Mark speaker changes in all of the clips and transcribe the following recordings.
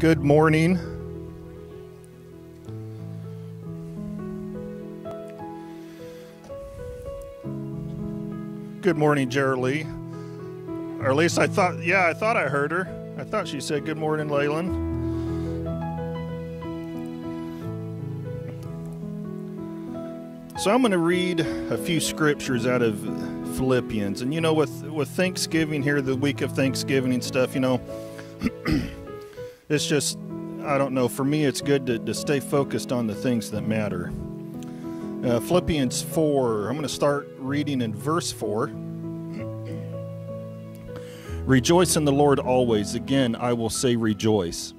Speaker 1: Good morning. Good morning, Geraldine. Or at least I thought, yeah, I thought I heard her. I thought she said, Good morning, Leyland. So I'm going to read a few scriptures out of Philippians. And you know, with, with Thanksgiving here, the week of Thanksgiving and stuff, you know, it's just, I don't know, for me, it's good to, to stay focused on the things that matter. Uh, Philippians 4, I'm going to start reading in verse 4. Rejoice in the Lord always. Again, I will say rejoice.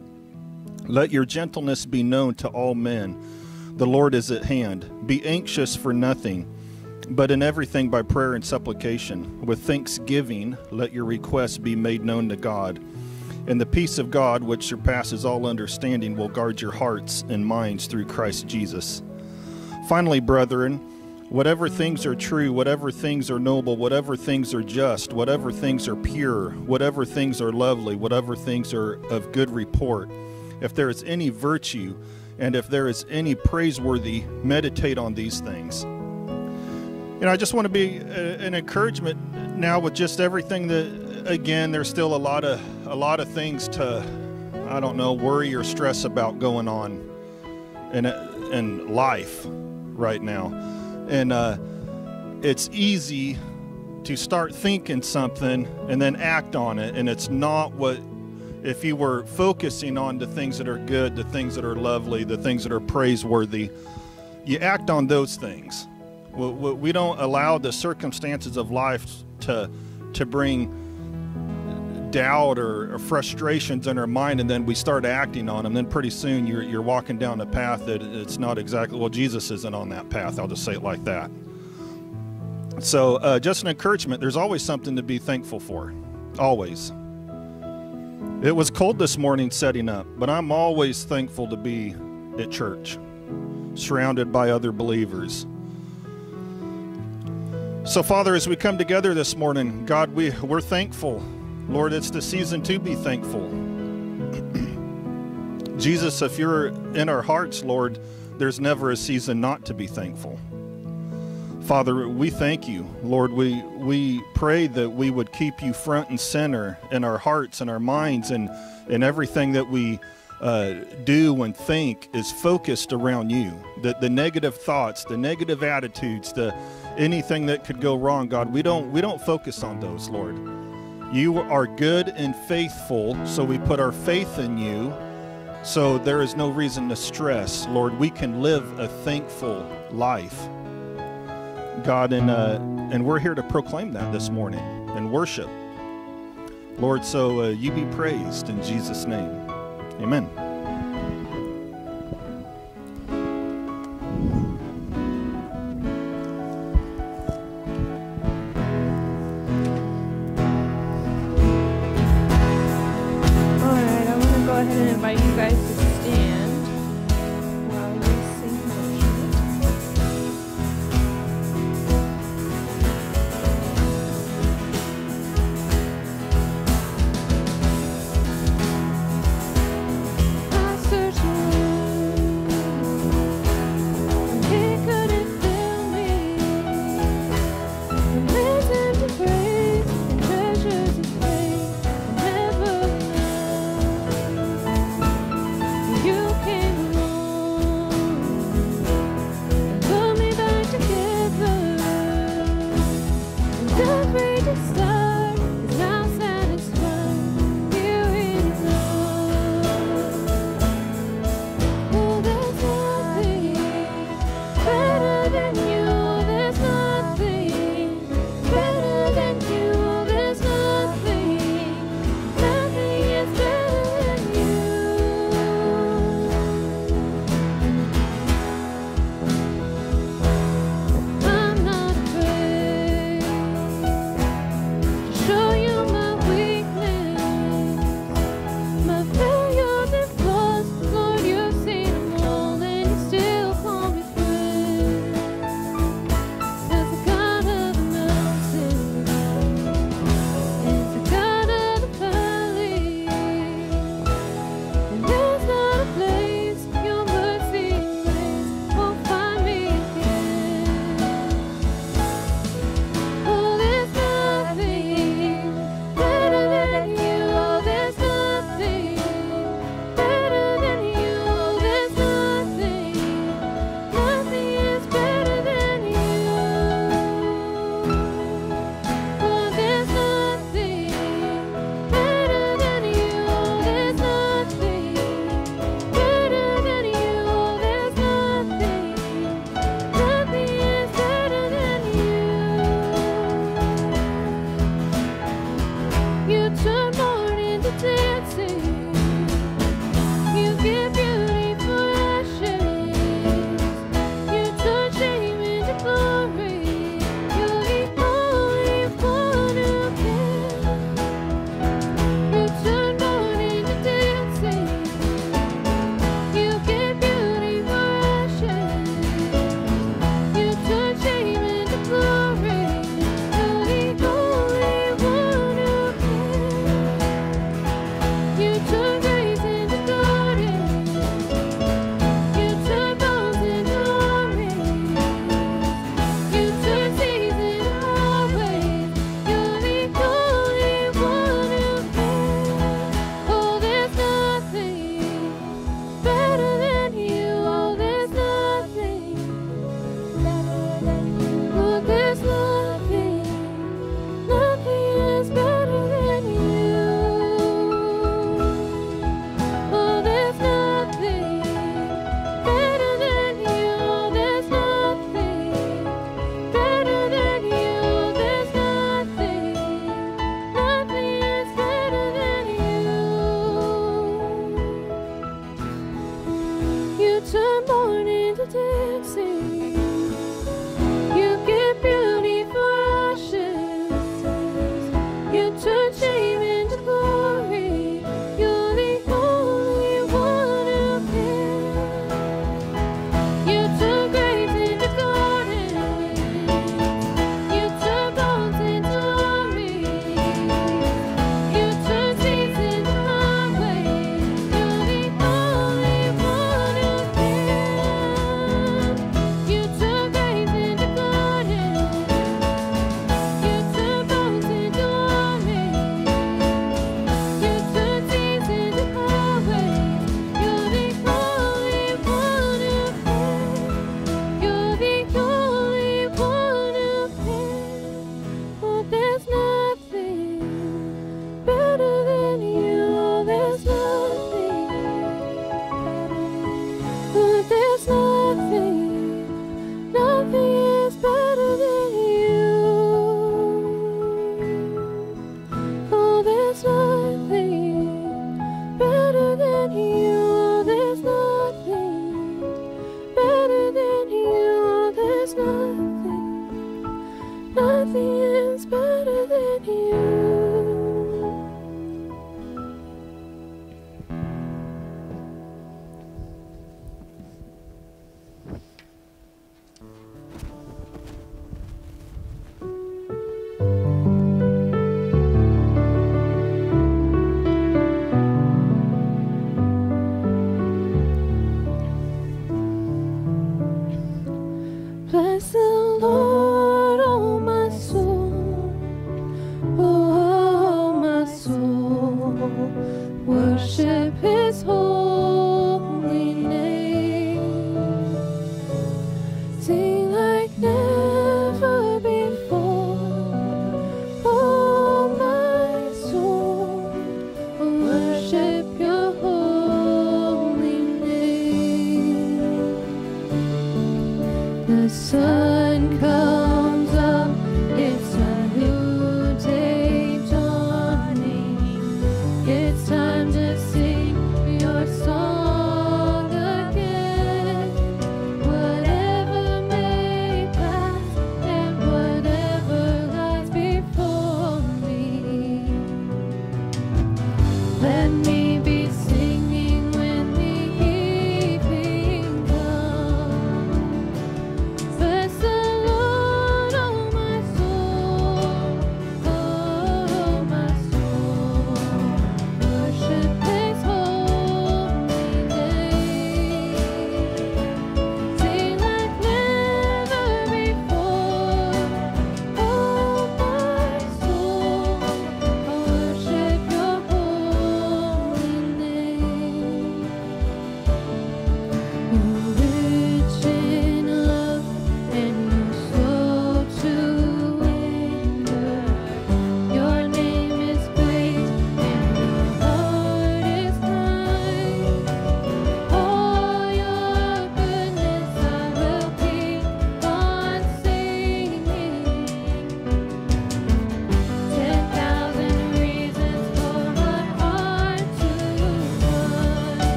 Speaker 1: Let your gentleness be known to all men. The Lord is at hand. Be anxious for nothing, but in everything by prayer and supplication. With thanksgiving, let your requests be made known to God. And the peace of God, which surpasses all understanding, will guard your hearts and minds through Christ Jesus. Finally, brethren, whatever things are true, whatever things are noble, whatever things are just, whatever things are pure, whatever things are lovely, whatever things are of good report, if there is any virtue, and if there is any praiseworthy, meditate on these things. You know, I just want to be a, an encouragement now with just everything that, again, there's still a lot of a lot of things to, I don't know, worry or stress about going on in in life right now, and uh, it's easy to start thinking something and then act on it, and it's not what if you were focusing on the things that are good, the things that are lovely, the things that are praiseworthy, you act on those things. We don't allow the circumstances of life to to bring doubt or, or, frustrations in our mind, and then we start acting on them. Then pretty soon you're you're walking down a path that it's not exactly well. Jesus isn't on that path. I'll just say it like that. So, uh, just an encouragement. There's always something to be thankful for. Always. It was cold this morning setting up, but I'm always thankful to be at church, surrounded by other believers. So, Father, as we come together this morning, God, we, we're thankful. Lord, it's the season to be thankful. Jesus, if you're in our hearts, Lord, there's never a season not to be thankful. Father, we thank you. Lord, we, we pray that we would keep you front and center in our hearts and our minds and in everything that we uh, do and think is focused around you. That the negative thoughts, the negative attitudes, the anything that could go wrong, God, we don't we don't focus on those, Lord. You are good and faithful, so we put our faith in you. So there is no reason to stress, Lord. We can live a thankful life. God, and, uh, and we're here to proclaim that this morning and worship. Lord, so uh, you be praised in Jesus' name. Amen.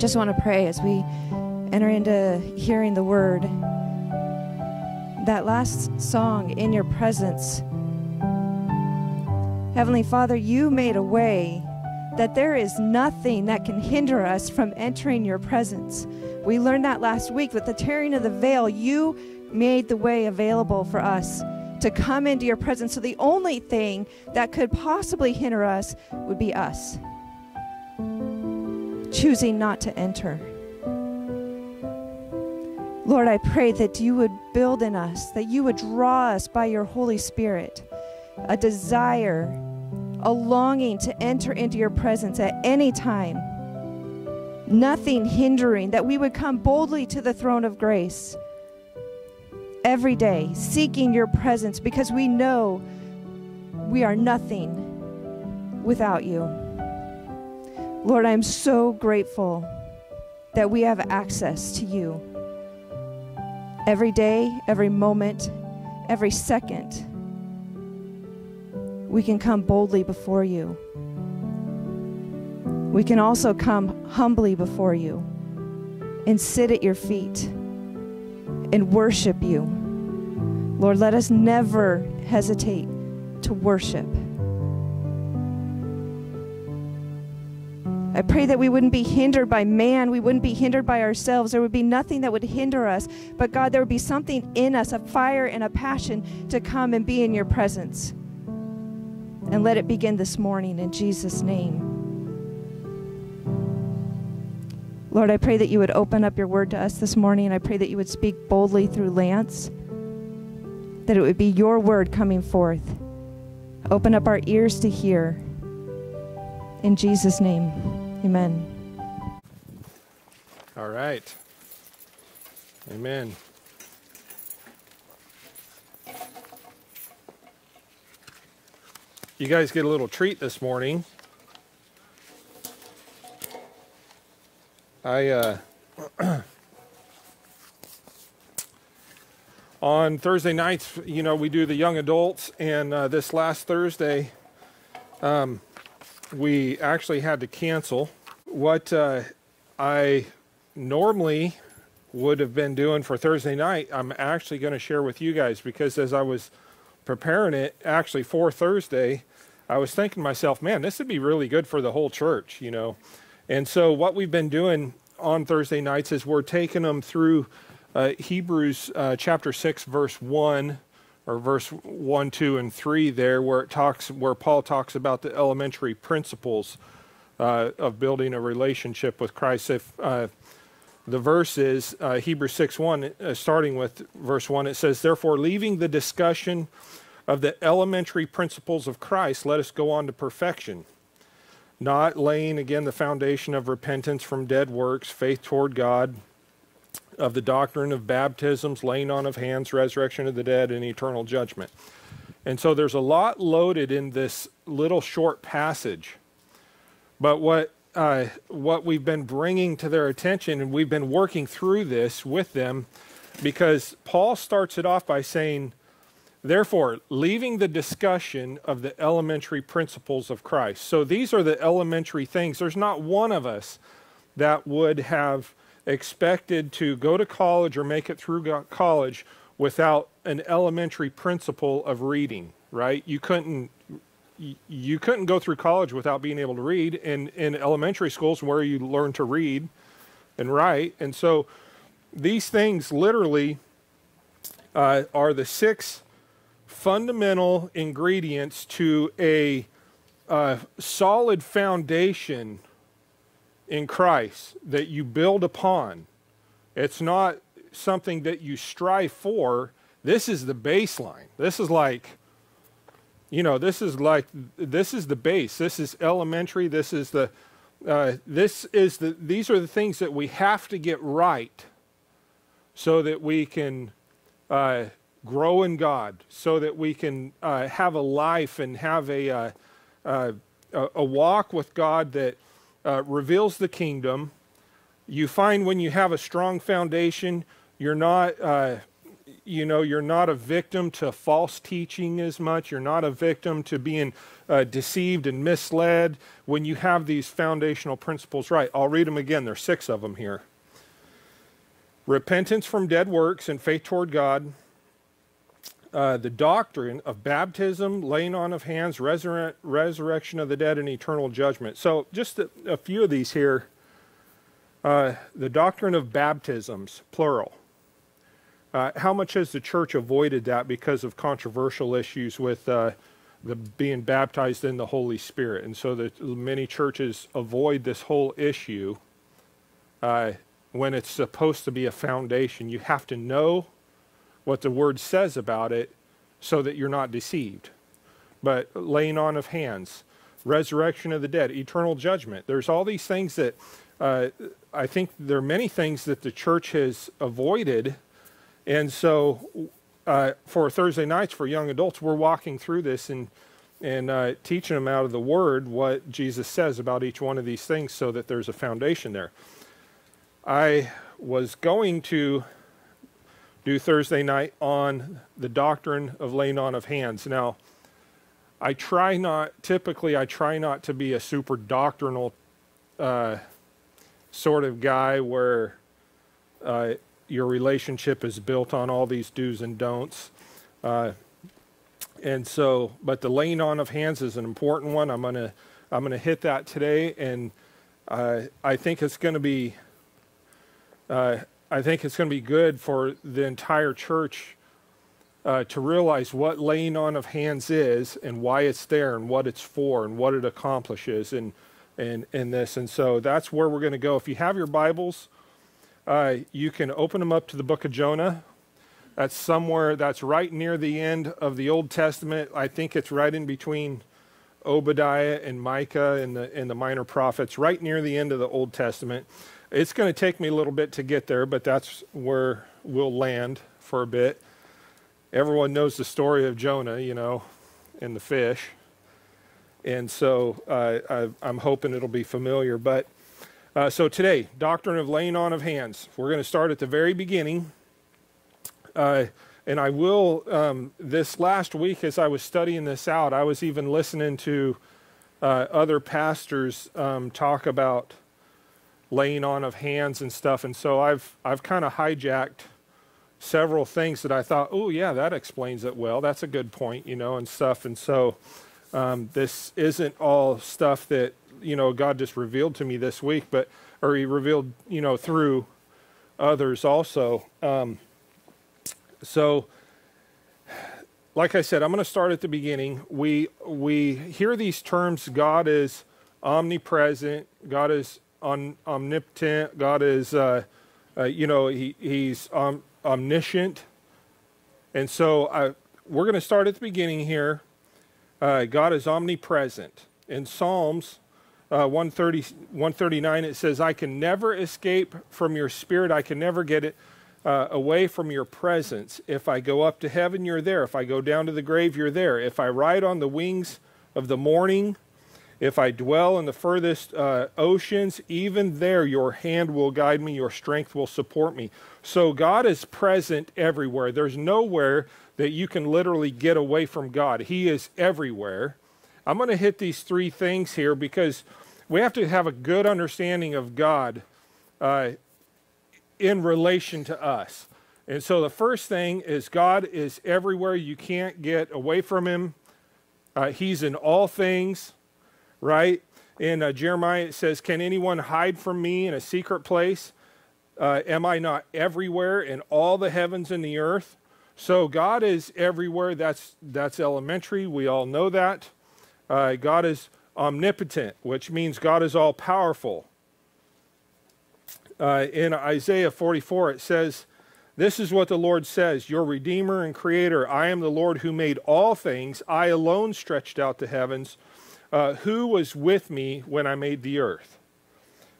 Speaker 2: Just want to pray as we enter into hearing the word. That last song, In Your Presence. Heavenly Father, you made a way that there is nothing that can hinder us from entering your presence. We learned that last week with the tearing of the veil. You made the way available for us to come into your presence. So the only thing that could possibly hinder us would be us choosing not to enter. Lord, I pray that you would build in us, that you would draw us by your Holy Spirit, a desire, a longing to enter into your presence at any time. Nothing hindering, that we would come boldly to the throne of grace every day, seeking your presence because we know we are nothing without you. Lord, I'm so grateful that we have access to you every day, every moment, every second. We can come boldly before you. We can also come humbly before you and sit at your feet and worship you. Lord, let us never hesitate to worship. I pray that we wouldn't be hindered by man. We wouldn't be hindered by ourselves. There would be nothing that would hinder us. But God, there would be something in us, a fire and a passion to come and be in your presence. And let it begin this morning in Jesus' name. Lord, I pray that you would open up your word to us this morning. I pray that you would speak boldly through Lance, that it would be your word coming forth. Open up our ears to hear. In Jesus' name, amen.
Speaker 3: All right. Amen. You guys get a little treat this morning. I uh, on Thursday nights, you know, we do the young adults, and uh, this last Thursday, um, we actually had to cancel. What uh, I normally would have been doing for Thursday night, I'm actually going to share with you guys because as I was preparing it, actually for Thursday, I was thinking to myself, man, this would be really good for the whole church, you know. And so what we've been doing on Thursday nights is we're taking them through uh, Hebrews uh, chapter 6, verse 1 or verse 1, 2, and 3 there, where it talks, where Paul talks about the elementary principles uh, of building a relationship with Christ. If uh, the verse is uh, Hebrews 6, 1, uh, starting with verse 1, it says, Therefore, leaving the discussion of the elementary principles of Christ, let us go on to perfection. Not laying again the foundation of repentance from dead works, faith toward God, of the doctrine of baptisms, laying on of hands, resurrection of the dead, and eternal judgment. And so there's a lot loaded in this little short passage. But what uh, what we've been bringing to their attention, and we've been working through this with them, because Paul starts it off by saying, Therefore, leaving the discussion of the elementary principles of Christ. So these are the elementary things. There's not one of us that would have expected to go to college or make it through college without an elementary principle of reading, right? You couldn't you couldn't go through college without being able to read in in elementary schools where you learn to read and write. And so these things literally uh, are the six fundamental ingredients to a uh, solid foundation in Christ that you build upon. It's not something that you strive for. This is the baseline. This is like, you know, this is like, this is the base. This is elementary. This is the, uh, this is the, these are the things that we have to get right so that we can uh, grow in God, so that we can uh, have a life and have a, uh, uh, a walk with God that uh, reveals the kingdom. You find when you have a strong foundation, you're not, uh, you know, you're not a victim to false teaching as much. You're not a victim to being uh, deceived and misled when you have these foundational principles right. I'll read them again. There's six of them here repentance from dead works and faith toward God, uh, the doctrine of baptism, laying on of hands, resurre- resurrection of the dead, and eternal judgment. So, just a, a few of these here. Uh, the doctrine of baptisms, plural. Uh, how much has the church avoided that because of controversial issues with uh, the being baptized in the Holy Spirit? And so that many churches avoid this whole issue uh, when it's supposed to be a foundation. You have to know what the word says about it so that you're not deceived. But laying on of hands, resurrection of the dead, eternal judgment. There's all these things that uh, I think there are many things that the church has avoided. And so uh, for Thursday nights for young adults, we're walking through this and and uh, teaching them out of the Word what Jesus says about each one of these things, so that there's a foundation there. I was going to do Thursday night on the doctrine of laying on of hands. Now, I try not, typically, I try not to be a super doctrinal uh, sort of guy where uh, your relationship is built on all these do's and don'ts. Uh, and so, but the laying on of hands is an important one. I'm gonna, I'm gonna hit that today, and uh, I think it's to be uh, I think it's going to be good for the entire church uh, to realize what laying on of hands is and why it's there and what it's for and what it accomplishes and and in this. And so that's where we're going to go. If you have your Bibles, uh, you can open them up to the book of Jonah. That's somewhere that's right near the end of the Old Testament. I think it's right in between Obadiah and Micah and the and the minor prophets, right near the end of the Old Testament. It's going to take me a little bit to get there, but that's where we'll land for a bit. Everyone knows the story of Jonah, you know, and the fish. And so uh, I, am hoping it'll be familiar. But uh, so today, doctrine of laying on of hands. We're going to start at the very beginning. Uh, and I will, um, this last week as I was studying this out, I was even listening to uh, other pastors um, talk about laying on of hands and stuff. And so I've I've kind of hijacked several things that I thought, oh yeah, that explains it well. That's a good point, you know, and stuff. And so um, this isn't all stuff that you know God just revealed to me this week, but or He revealed you know through others also. Um, so. Like I said, I'm going to start at the beginning. We we hear these terms. God is omnipresent. God is omnipotent. God is, uh, uh, you know, he, He's omniscient. And so I, we're going to start at the beginning here. Uh, God is omnipresent. In Psalms uh, 130, 139, it says, I can never escape from your spirit. I can never get it uh, away from your presence. If I go up to heaven, you're there. If I go down to the grave, you're there. If I ride on the wings of the morning, if I dwell in the furthest uh, oceans, even there your hand will guide me, your strength will support me. So God is present everywhere. There's nowhere that you can literally get away from God. He is everywhere. I'm going to hit these three things here because we have to have a good understanding of God uh, in relation to us. And so the first thing is God is everywhere. You can't get away from Him. Uh, he's in all things right? In uh, Jeremiah, it says, Can anyone hide from me in a secret place? Uh, am I not everywhere in all the heavens and the earth? So God is everywhere. That's, that's elementary. We all know that. Uh, God is omnipotent, which means God is all powerful. Uh, in Isaiah 44, it says, This is what the Lord says Your Redeemer and Creator, I am the Lord who made all things. I alone stretched out the heavens uh, who was with me when I made the earth?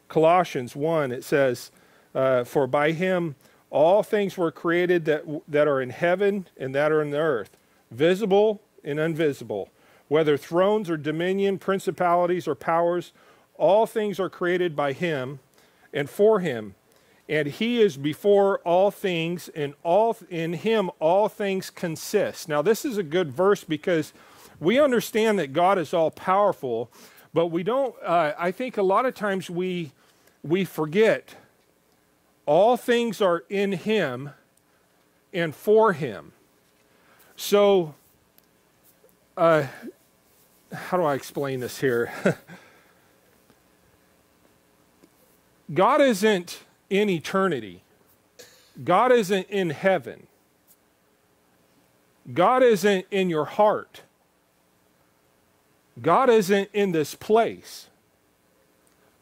Speaker 3: Colossians 1, it says, uh, For by him all things were created that, that are in heaven and that are in the earth, visible and invisible, whether thrones or dominion, principalities or powers, all things are created by him and for him. and he is before all things and all in him all things consist now this is a good verse because we understand that god is all powerful but we don't uh, i think a lot of times we we forget all things are in him and for him so uh, how do i explain this here god isn't in eternity. God isn't in heaven. God isn't in your heart. God isn't in this place.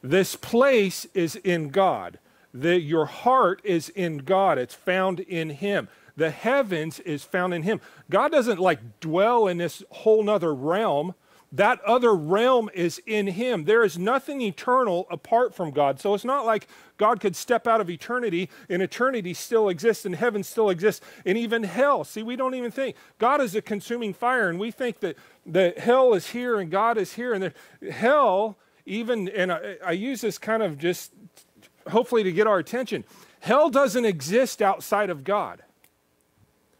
Speaker 3: This place is in God. The, your heart is in God. It's found in Him. The heavens is found in Him. God doesn't like dwell in this whole nother realm. That other realm is in him. There is nothing eternal apart from God. So it's not like God could step out of eternity and eternity still exists and heaven still exists and even hell. See, we don't even think God is a consuming fire and we think that, that hell is here and God is here. And the, hell, even, and I, I use this kind of just hopefully to get our attention, hell doesn't exist outside of God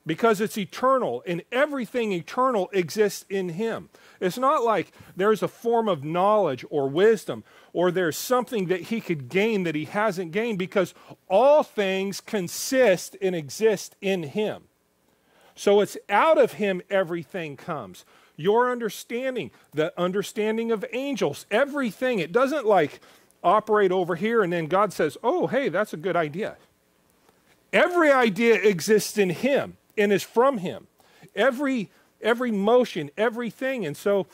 Speaker 3: because it's eternal and everything eternal exists in him. It's not like there's a form of knowledge or wisdom or there's something that he could gain that he hasn't gained because all things consist and exist in him. So it's out of him everything comes. Your understanding, the understanding of angels, everything. It doesn't like operate over here and then God says, oh, hey, that's a good idea. Every idea exists in him and is from him. Every every motion, everything. And so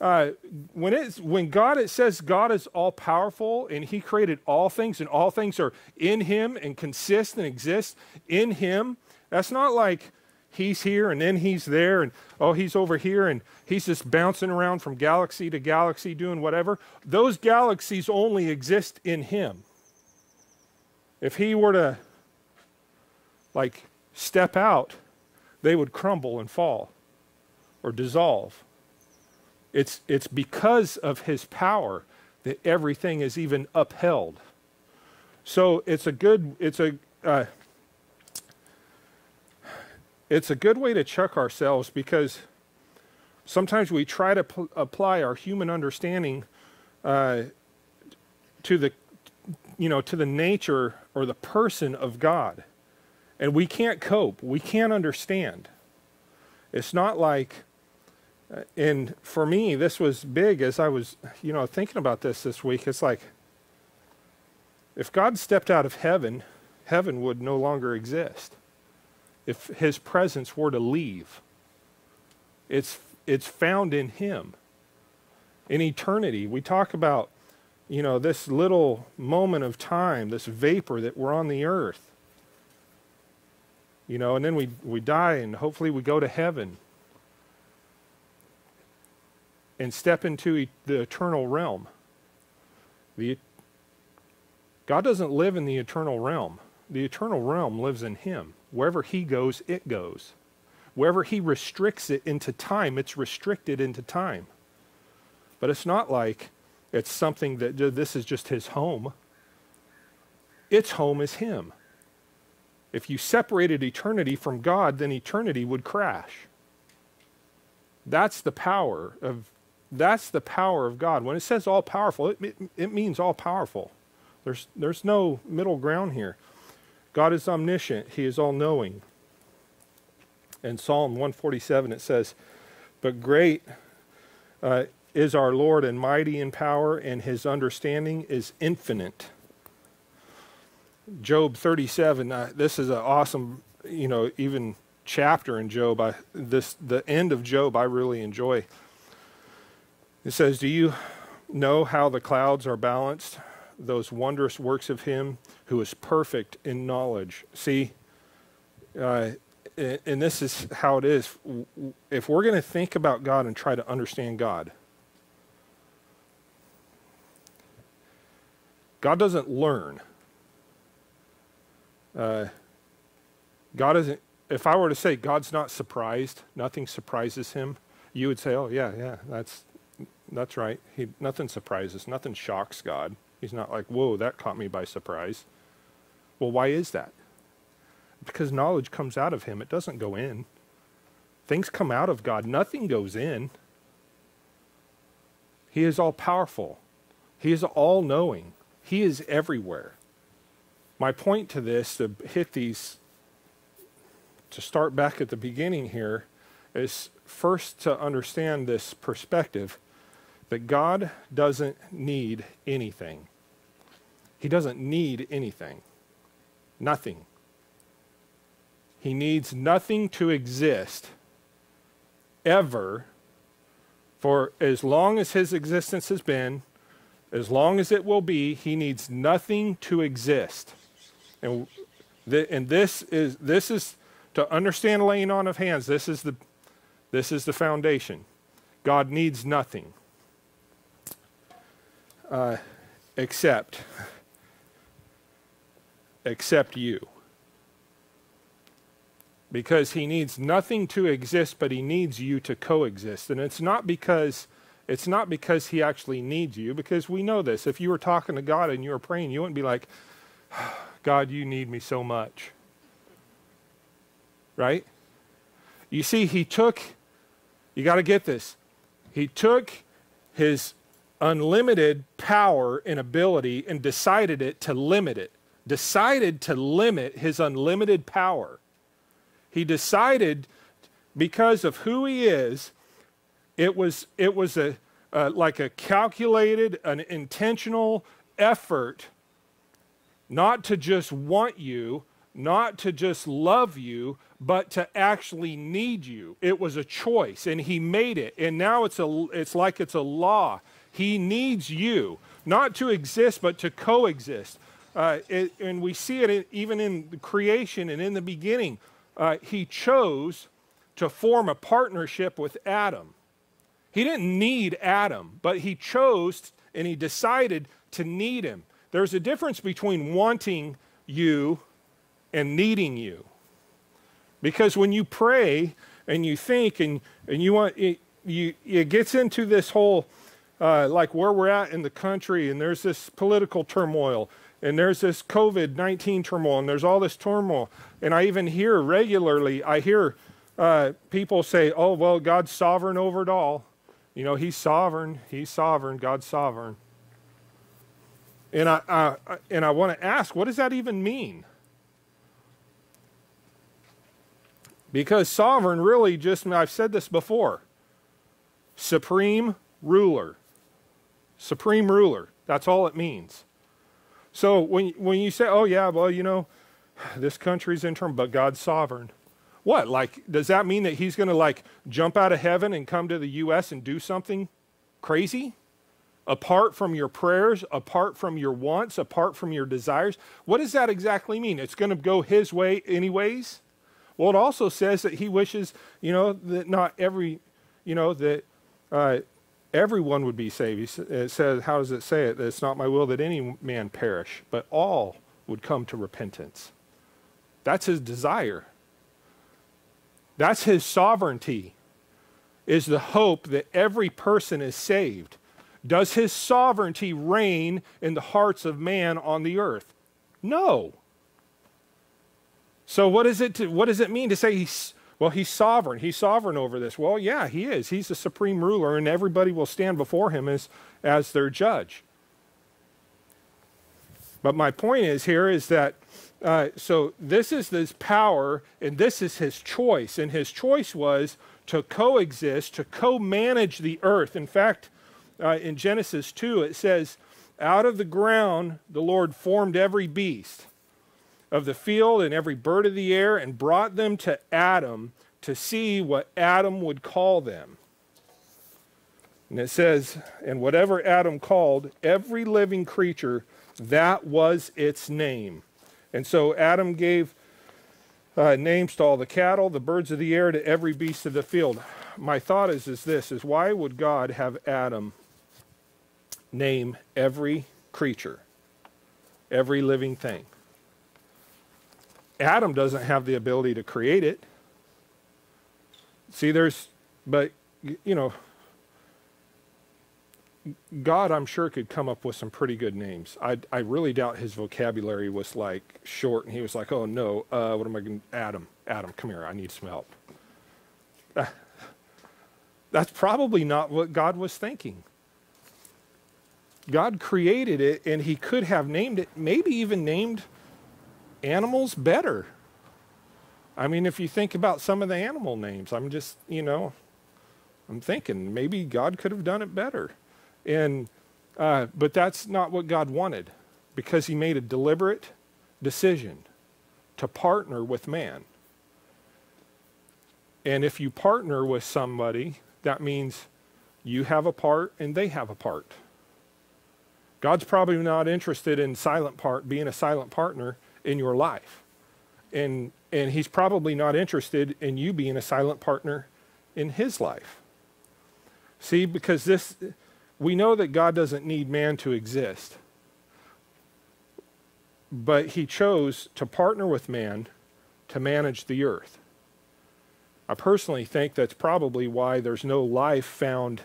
Speaker 3: uh, when it's when God it says God is all powerful and He created all things and all things are in Him and consist and exist in Him. That's not like He's here and then He's there and oh He's over here and He's just bouncing around from galaxy to galaxy doing whatever. Those galaxies only exist in Him. If He were to like step out they would crumble and fall or dissolve. It's, it's because of his power that everything is even upheld. So it's a good, it's a, uh, it's a good way to check ourselves because sometimes we try to apply our human understanding uh, to the, you know, to the nature or the person of God. And we can't cope. We can't understand. It's not like, uh, and for me, this was big as I was, you know, thinking about this this week. It's like, if God stepped out of heaven, heaven would no longer exist. If his presence were to leave, it's, it's found in him. In eternity, we talk about, you know, this little moment of time, this vapor that we're on the earth you know, and then we, we die and hopefully we go to heaven and step into the eternal realm. The, God doesn't live in the eternal realm. The eternal realm lives in Him. Wherever He goes, it goes. Wherever He restricts it into time, it's restricted into time. But it's not like it's something that this is just His home. Its home is Him. If you separated eternity from God, then eternity would crash. That's the power of that's the power of God. When it says all powerful, it, it, it means all powerful. There's, there's no middle ground here. God is omniscient, He is all knowing. In Psalm 147, it says, But great uh, is our Lord and mighty in power, and His understanding is infinite. Job 37. Uh, this is an awesome, you know, even chapter in Job. I, this the end of Job I really enjoy. It says, "Do you know how the clouds are balanced? Those wondrous works of Him who is perfect in knowledge." See, uh, and this is how it is. If we're going to think about God and try to understand God, God doesn't learn. Uh, God isn't, if I were to say God's not surprised, nothing surprises him, you would say, oh, yeah, yeah, that's, that's right. He, nothing surprises, nothing shocks God. He's not like, whoa, that caught me by surprise. Well, why is that? Because knowledge comes out of him, it doesn't go in. Things come out of God, nothing goes in. He is all powerful, He is all knowing, He is everywhere. My point to this, to hit these, to start back at the beginning here, is first to understand this perspective that God doesn't need anything. He doesn't need anything. Nothing. He needs nothing to exist ever for as long as his existence has been, as long as it will be, he needs nothing to exist. And, the, and this is this is to understand laying on of hands, this is the this is the foundation. God needs nothing. Uh, except except you. Because he needs nothing to exist, but he needs you to coexist. And it's not because it's not because he actually needs you, because we know this. If you were talking to God and you were praying, you wouldn't be like, God, you need me so much. Right? You see, he took, you got to get this. He took his unlimited power and ability and decided it to limit it decided to limit his unlimited power. He decided, because of who he is, it was, it was a, uh, like a calculated, an intentional effort not to just want you, not to just love you, but to actually need you. It was a choice, and he made it. And now it's, a, it's like it's a law. He needs you, not to exist, but to coexist. Uh, it, and we see it in, even in the creation and in the beginning. Uh, he chose to form a partnership with Adam. He didn't need Adam, but he chose and he decided to need him. There's a difference between wanting you and needing you. Because when you pray and you think and, and you want, it, you, it gets into this whole, uh, like where we're at in the country, and there's this political turmoil, and there's this COVID 19 turmoil, and there's all this turmoil. And I even hear regularly, I hear uh, people say, oh, well, God's sovereign over it all. You know, He's sovereign, He's sovereign, God's sovereign. And I, uh, and I want to ask, what does that even mean? Because sovereign really just, I've said this before, supreme ruler. Supreme ruler. That's all it means. So when, when you say, oh, yeah, well, you know, this country's in turn, but God's sovereign. What? Like, does that mean that he's going to like jump out of heaven and come to the U.S. and do something crazy? Apart from your prayers, apart from your wants, apart from your desires? What does that exactly mean? It's going to go his way anyways? Well, it also says that he wishes, you know, that not every, you know, that uh, everyone would be saved. It says, how does it say it? That it's not my will that any man perish, but all would come to repentance. That's his desire. That's his sovereignty, is the hope that every person is saved. Does his sovereignty reign in the hearts of man on the earth? No. So what, is it to, what does it mean to say he's well, he's sovereign. He's sovereign over this. Well, yeah, he is. He's the supreme ruler, and everybody will stand before him as, as their judge. But my point is here is that uh, so this is his power, and this is his choice. And his choice was to coexist, to co manage the earth. In fact, uh, in Genesis 2, it says, Out of the ground the Lord formed every beast of the field and every bird of the air and brought them to Adam to see what Adam would call them. And it says, and whatever Adam called every living creature, that was its name. And so Adam gave uh, names to all the cattle, the birds of the air, to every beast of the field. My thought is, is this, is why would God have Adam name every creature, every living thing? Adam doesn't have the ability to create it. See, there's, but, you know, God, I'm sure, could come up with some pretty good names. I, I really doubt his vocabulary was like short and he was like, oh no, uh, what am I going to, Adam, Adam, come here, I need some help. That's probably not what God was thinking. God created it and he could have named it, maybe even named animals better. I mean, if you think about some of the animal names, I'm just, you know, I'm thinking maybe God could have done it better. And, uh, but that's not what God wanted because he made a deliberate decision to partner with man. And if you partner with somebody, that means you have a part and they have a part. God's probably not interested in silent part being a silent partner in your life. And and he's probably not interested in you being a silent partner in his life. See, because this we know that God doesn't need man to exist. But he chose to partner with man to manage the earth. I personally think that's probably why there's no life found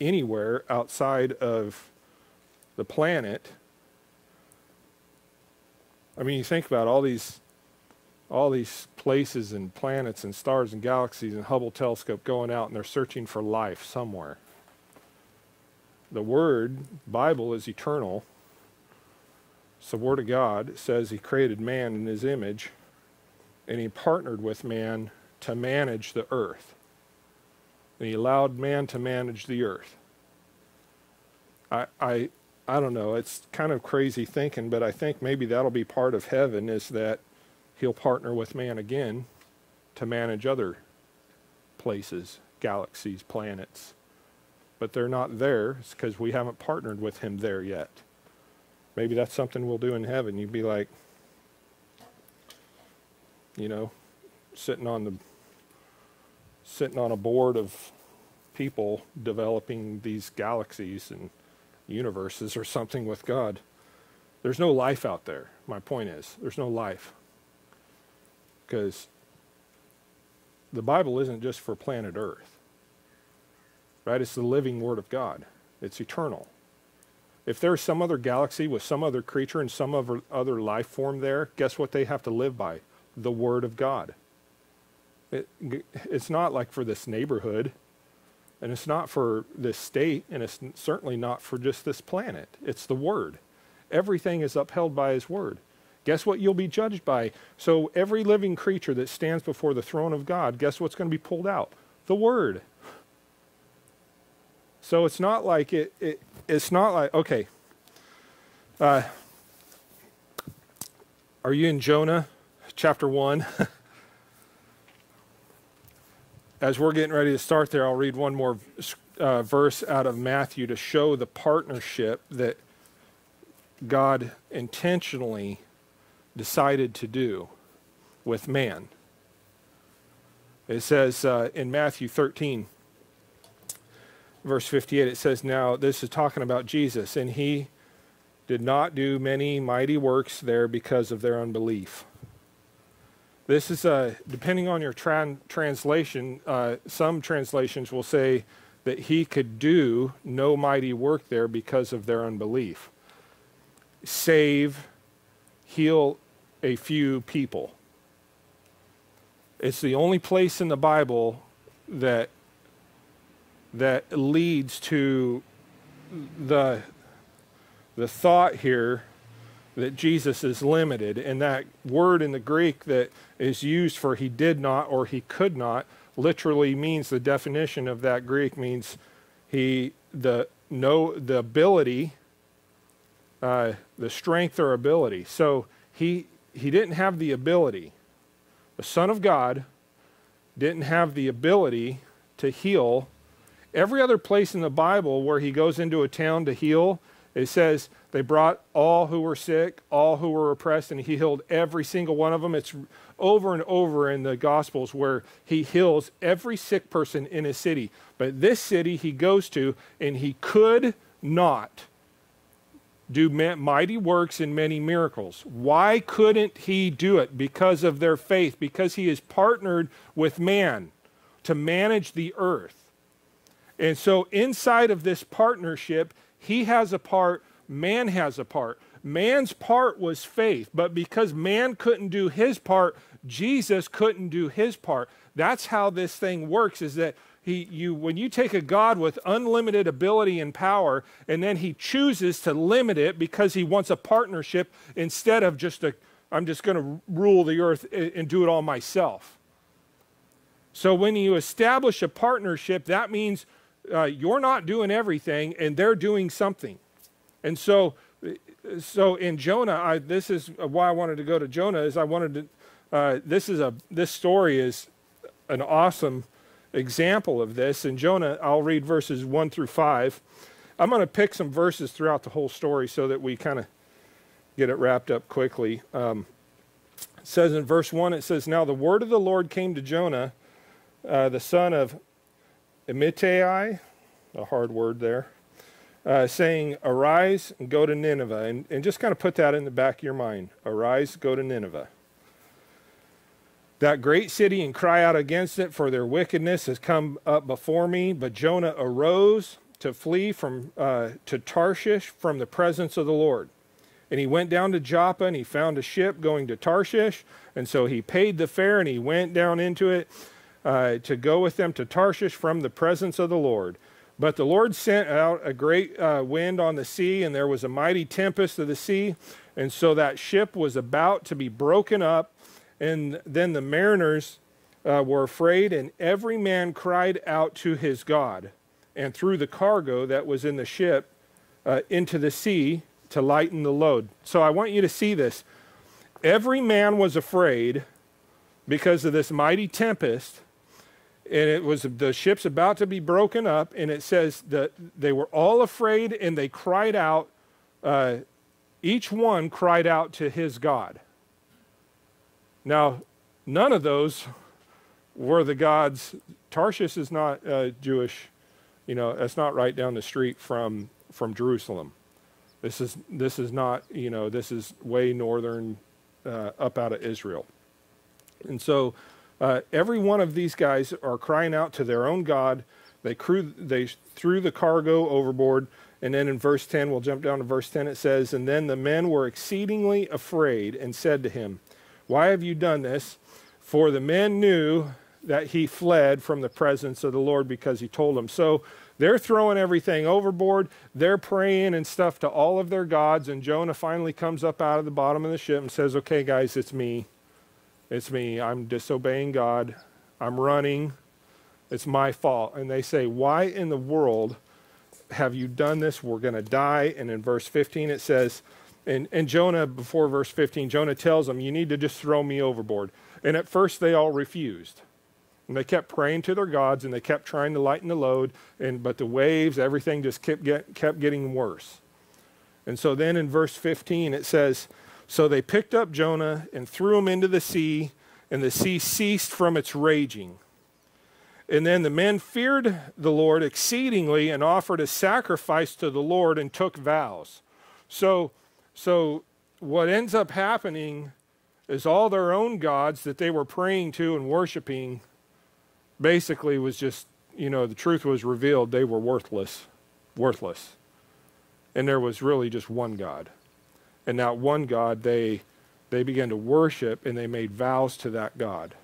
Speaker 3: anywhere outside of the planet. I mean, you think about all these all these places and planets and stars and galaxies and Hubble telescope going out and they're searching for life somewhere. The word Bible is eternal. It's the word of God. It says he created man in his image and he partnered with man to manage the earth. And he allowed man to manage the earth. I, I I don't know. It's kind of crazy thinking, but I think maybe that'll be part of heaven is that he'll partner with man again to manage other places, galaxies, planets. But they're not there because we haven't partnered with him there yet. Maybe that's something we'll do in heaven. You'd be like, you know, sitting on the sitting on a board of people developing these galaxies and universes or something with God. There's no life out there. My point is, there's no life. Because the Bible isn't just for planet Earth, right? It's the living Word of God, it's eternal. If there's some other galaxy with some other creature and some other, other life form there, guess what they have to live by? The Word of God. It, it's not like for this neighborhood and it's not for this state, and it's certainly not for just this planet. It's the Word. Everything is upheld by His Word. Guess what you'll be judged by? So, every living creature that stands before the throne of God, guess what's going to be pulled out? The Word. So, it's not like it, it it's not like, okay. Uh, are you in Jonah chapter 1? as we're getting ready to start there, I'll read one more uh, verse out of Matthew to show the partnership that God intentionally decided to do with man. It says uh, in Matthew 13, verse 58, it says, Now, this is talking about Jesus, and he did not do many mighty works there because of their unbelief. This is, uh, depending on your tra- translation, uh, some translations will say that he could do no mighty work there because of their unbelief. Save, heal a few people. It's the only place in the Bible that that leads to the the thought here that Jesus is limited. And that word in the Greek that is used for he did not or he could not literally means the definition of that Greek means he the no the ability uh, the strength or ability. So he he didn't have the ability. The Son of God didn't have the ability to heal. Every other place in the Bible where he goes into a town to heal, it says they brought all who were sick, all who were oppressed, and he healed every single one of them. It's over and over in the Gospels where he heals every sick person in his city. But this city he goes to, and he could not do mighty works and many miracles. Why couldn't he do it? Because of their faith, because he is partnered with man to manage the earth. And so, inside of this partnership, he has a part, man has a part. Man's part was faith, but because man couldn't do his part, Jesus couldn't do his part. That's how this thing works is that he, you, when you take a God with unlimited ability and power, and then he chooses to limit it because he wants a partnership instead of just a, I'm just going to rule the earth and do it all myself. So when you establish a partnership, that means uh, you're not doing everything and they're doing something. And so, so in Jonah, I, this is why I wanted to go to Jonah. Is I wanted to. Uh, this is a this story is an awesome example of this. In Jonah, I'll read verses 1 through 5. I'm going to pick some verses throughout the whole story so that we kind of get it wrapped up quickly. Um, it says in verse 1, it says, Now the word of the Lord came to Jonah, uh, the son of Amittai, a hard word there, uh, saying, Arise and go to Nineveh. And, and just kind of put that in the back of your mind. Arise, go to Nineveh that great city and cry out against it, for their wickedness has come up before me. But Jonah arose to flee from uh, to Tarshish from the presence of the Lord. And he went down to Joppa and he found a ship going to Tarshish. And so he paid the fare and he went down into it uh, to go with them to Tarshish from the presence of the Lord. But the Lord sent out a great uh, wind on the sea, and there was a mighty tempest of the sea. And so that ship was about to be broken up and then the mariners uh, were afraid, and every man cried out to his God, and threw the cargo that was in the ship uh, into the sea to lighten the load. So I want you to see this. Every man was afraid because of this mighty tempest, and it was the ship's about to be broken up, and it says that they were all afraid and they cried out. Uh, each one cried out to his God. Now, none of those were the gods. Tarshish is not uh, Jewish, you know, that's not right down the street from, from Jerusalem. This is, this is not, you know, this is way northern, uh, up out of Israel. And so uh, every one of these guys are crying out to their own God. They, crew, they threw the cargo overboard. And then in verse 10, we'll jump down to verse 10, it says, And then the men were exceedingly afraid and said to him, why have you done this? For the men knew that he fled from the presence of the Lord because he told them. So they're throwing everything overboard. They're praying and stuff to all of their gods. And Jonah finally comes up out of the bottom of the ship and says, Okay, guys, it's me. It's me. I'm disobeying God. I'm running. It's my fault. And they say, Why in the world have you done this? We're going to die. And in verse 15, it says, and, and Jonah, before verse 15, Jonah tells them, You need to just throw me overboard. And at first they all refused. And they kept praying to their gods and they kept trying to lighten the load. And, but the waves, everything just kept, get, kept getting worse. And so then in verse 15 it says, So they picked up Jonah and threw him into the sea, and the sea ceased from its raging. And then the men feared the Lord exceedingly and offered a sacrifice to the Lord and took vows. So so, what ends up happening is all their own gods that they were praying to and worshiping basically was just, you know, the truth was revealed. They were worthless. Worthless. And there was really just one God. And that one God they they began to worship and they made vows to that God.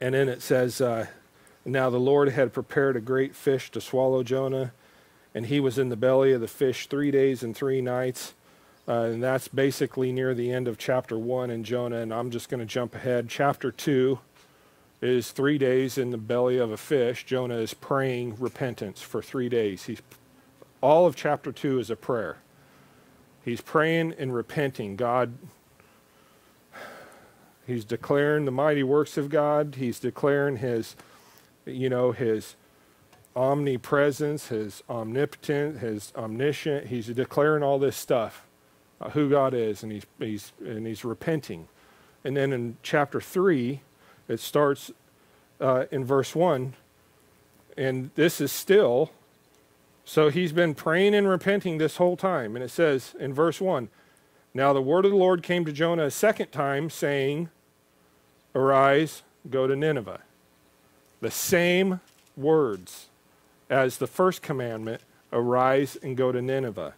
Speaker 3: And then it says, uh, Now the Lord had prepared a great fish to swallow Jonah and he was in the belly of the fish three days and three nights. Uh, and that's basically near the end of chapter 1 in Jonah. And I'm just going to jump ahead. Chapter 2 is three days in the belly of a fish. Jonah is praying repentance for three days. He's, all of chapter 2 is a prayer. He's praying and repenting. God, he's declaring the mighty works of God. He's declaring his, you know, his omnipresence, his omnipotent, his omniscient. He's declaring all this stuff, uh, who God is, and he's, he's, and he's repenting. And then in chapter 3, it starts uh, in verse 1, and this is still, so he's been praying and repenting this whole time. And it says in verse 1 Now the word of the Lord came to Jonah a second time, saying, Arise, go to Nineveh. The same words as the first commandment arise and go to Nineveh.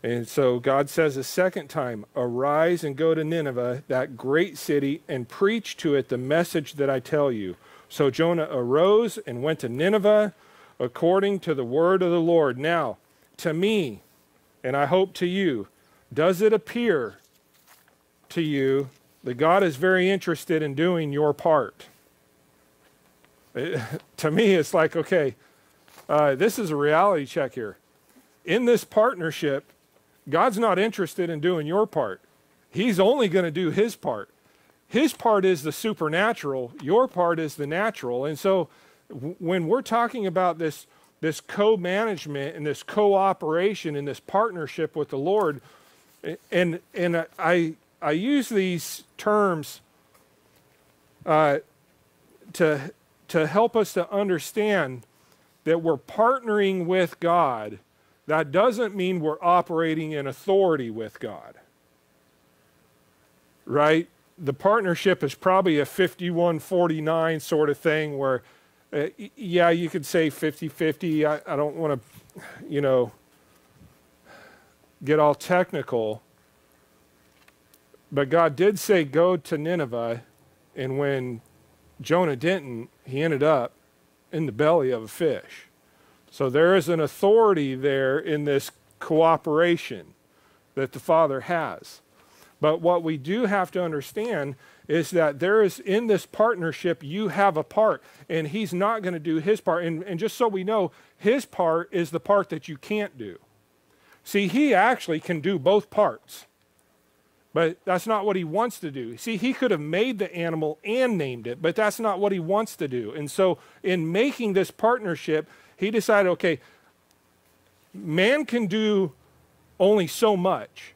Speaker 3: And so God says a second time, Arise and go to Nineveh, that great city, and preach to it the message that I tell you. So Jonah arose and went to Nineveh according to the word of the Lord. Now, to me, and I hope to you, does it appear to you that God is very interested in doing your part? It, to me, it's like, okay, uh, this is a reality check here. In this partnership, God's not interested in doing your part. He's only going to do his part. His part is the supernatural, your part is the natural. And so when we're talking about this this co-management and this cooperation and this partnership with the Lord and and I I use these terms uh, to to help us to understand that we're partnering with God that doesn't mean we're operating in authority with God. Right? The partnership is probably a 51 49 sort of thing where, uh, yeah, you could say 50 50. I, I don't want to, you know, get all technical. But God did say, go to Nineveh. And when Jonah didn't, he ended up in the belly of a fish. So there is an authority there in this cooperation that the Father has. But what we do have to understand is that there is in this partnership, you have a part, and He's not going to do His part. And, and just so we know, His part is the part that you can't do. See, He actually can do both parts. But that's not what he wants to do. See, he could have made the animal and named it, but that's not what he wants to do. And so, in making this partnership, he decided, okay, man can do only so much.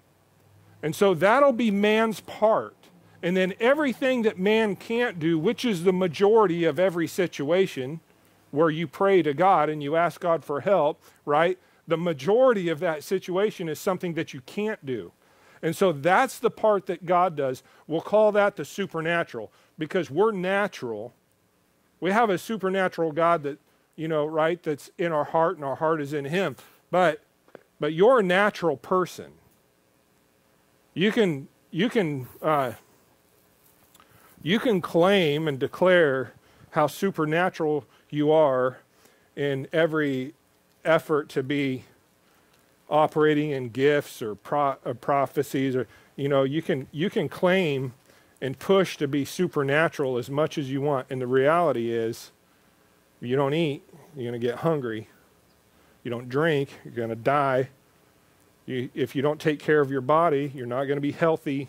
Speaker 3: And so that'll be man's part. And then everything that man can't do, which is the majority of every situation where you pray to God and you ask God for help, right? The majority of that situation is something that you can't do. And so that's the part that God does. We'll call that the supernatural because we're natural. We have a supernatural God that you know, right, that's in our heart and our heart is in him. But but you're a natural person. You can you can uh, you can claim and declare how supernatural you are in every effort to be operating in gifts or, pro- or prophecies or you know you can you can claim and push to be supernatural as much as you want and the reality is you don't eat, you're going to get hungry. You don't drink, you're going to die. You, if you don't take care of your body, you're not going to be healthy.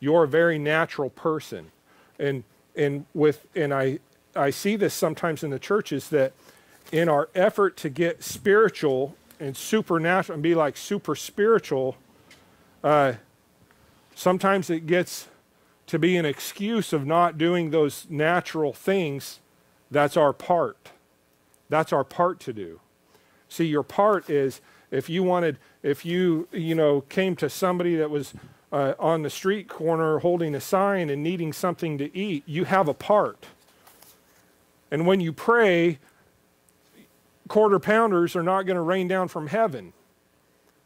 Speaker 3: You're a very natural person. And, and, with, and I, I see this sometimes in the churches that in our effort to get spiritual and supernatural and be like super spiritual, uh, sometimes it gets to be an excuse of not doing those natural things that's our part. That's our part to do. See, your part is if you wanted, if you, you know, came to somebody that was uh, on the street corner holding a sign and needing something to eat, you have a part. And when you pray, quarter pounders are not going to rain down from heaven.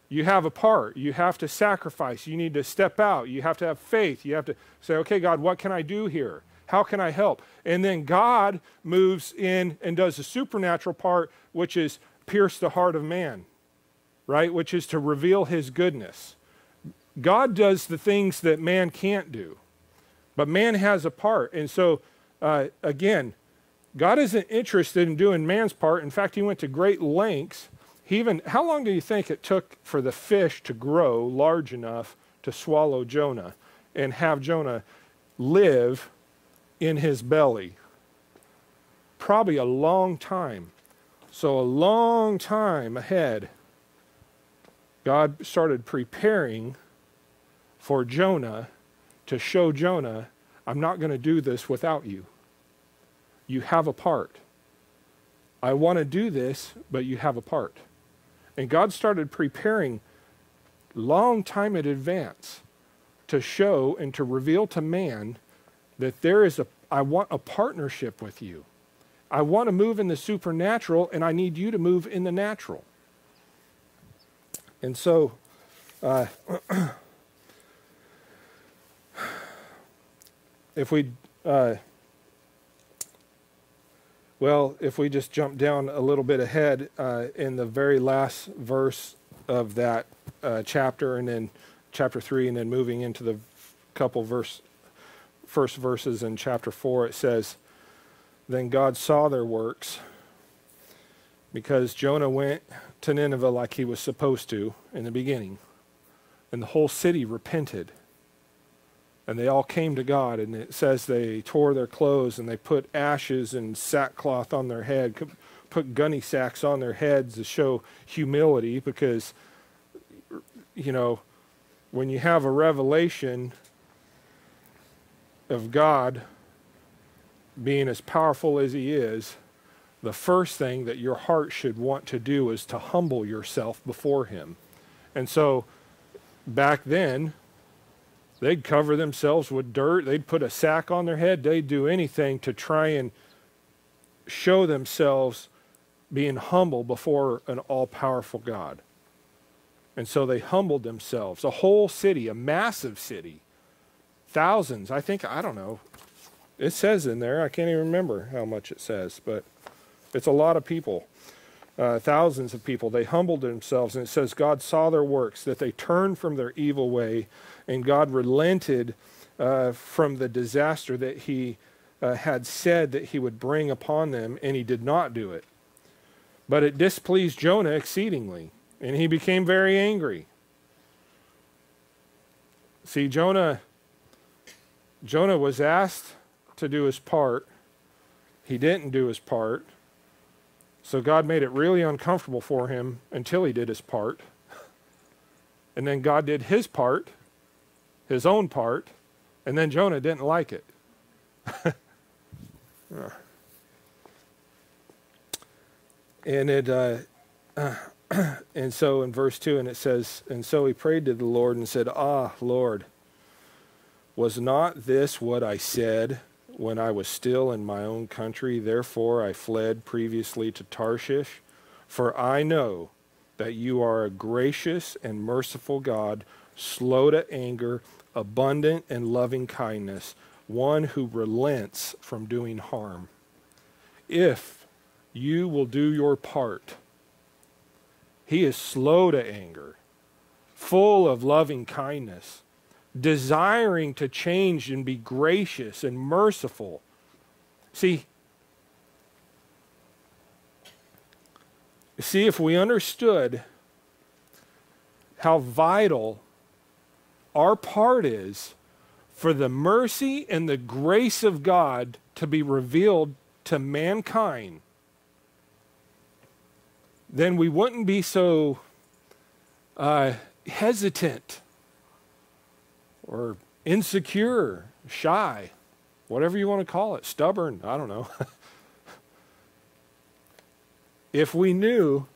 Speaker 3: You have a part. You have to sacrifice. You need to step out. You have to have faith. You have to say, okay, God, what can I do here? How can I help? And then God moves in and does the supernatural part, which is pierce the heart of man, right? Which is to reveal his goodness. God does the things that man can't do, but man has a part. And so, uh, again, God isn't interested in doing man's part. In fact, he went to great lengths. He even, how long do you think it took for the fish to grow large enough to swallow Jonah and have Jonah live in his belly. Probably a long time. So, a long time ahead, God started preparing for Jonah to show Jonah, I'm not going to do this without you. You have a part. I want to do this, but you have a part. And God started preparing long time in advance to show and to reveal to man that there is a, I want a partnership with you. I want to move in the supernatural, and I need you to move in the natural. And so, uh, if we, uh, well, if we just jump down a little bit ahead uh, in the very last verse of that uh, chapter, and then chapter three, and then moving into the couple verse, first verses in chapter four, it says, "Then God saw their works." Because Jonah went to Nineveh like he was supposed to in the beginning, and the whole city repented and they all came to God. And it says they tore their clothes and they put ashes and sackcloth on their head, put gunny sacks on their heads to show humility because, you know, when you have a revelation of God being as powerful as He is, the first thing that your heart should want to do is to humble yourself before Him. And so back then, They'd cover themselves with dirt. They'd put a sack on their head. They'd do anything to try and show themselves being humble before an all powerful God. And so they humbled themselves. A whole city, a massive city, thousands, I think, I don't know. It says in there, I can't even remember how much it says, but it's a lot of people. Uh, thousands of people. They humbled themselves, and it says God saw their works, that they turned from their evil way and God relented uh, from the disaster that he uh, had said that he would bring upon them, and he did not do it. But it displeased Jonah exceedingly, and he became very angry. See, Jonah, Jonah was asked to do his part. He didn't do his part. So God made it really uncomfortable for him until he did his part. And then God did his part his own part, and then Jonah didn't like it. and it uh, and so in verse 2 and it says and so he prayed to the lord and said ah lord was not this what i said when i was still in my own country therefore i fled previously to tarshish for i know that you are a gracious and merciful god slow to anger abundant and loving kindness, one who relents from doing harm. If you will do your part, he is slow to anger, full of loving kindness, desiring to change and be gracious and merciful. See, see if we understood how vital our part is for the mercy and the grace of God to be revealed to mankind, then we wouldn't be so uh, hesitant or insecure, shy, whatever you want to call it, stubborn, I don't know. if we knew,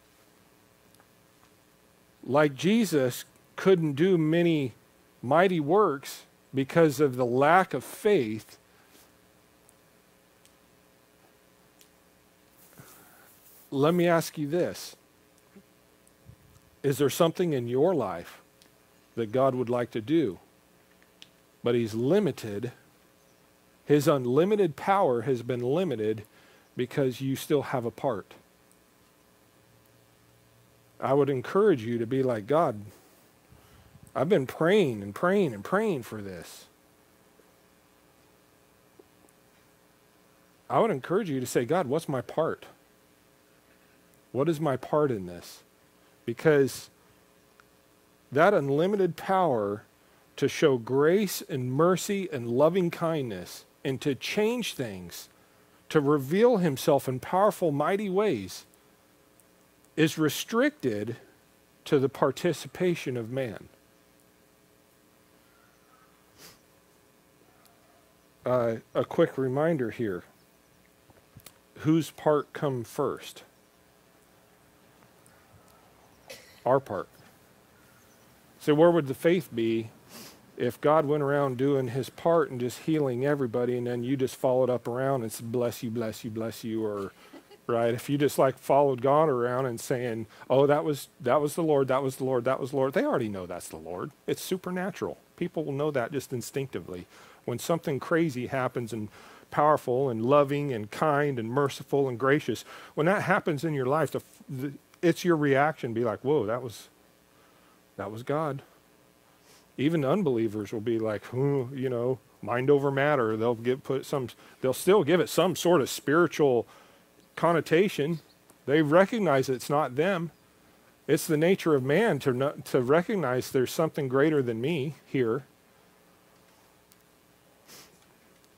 Speaker 3: like Jesus couldn't do many mighty works because of the lack of faith, let me ask you this Is there something in your life that God would like to do, but He's limited? His unlimited power has been limited because you still have a part. I would encourage you to be like God. I've been praying and praying and praying for this. I would encourage you to say, God, what's my part? What is my part in this? Because that unlimited power to show grace and mercy and loving kindness and to change things, to reveal himself in powerful, mighty ways, is restricted to the participation of man. Uh, a quick reminder here whose part come first? Our part. So, where would the faith be if God went around doing his part and just healing everybody, and then you just followed up around and said, bless you, bless you, bless you, or right? If you just like followed God around and saying, "Oh, that was that was the Lord, that was the Lord, that was the Lord," they already know that's the Lord. It's supernatural. People will know that just instinctively. When something crazy happens and powerful and loving and kind and merciful and gracious, when that happens in your life, the, the, it's your reaction. Be like, "Whoa, that was that was God." Even unbelievers will be like, you know, mind over matter. They'll get put some. They'll still give it some sort of spiritual connotation. They recognize it's not them. It's the nature of man to, to recognize there's something greater than me here.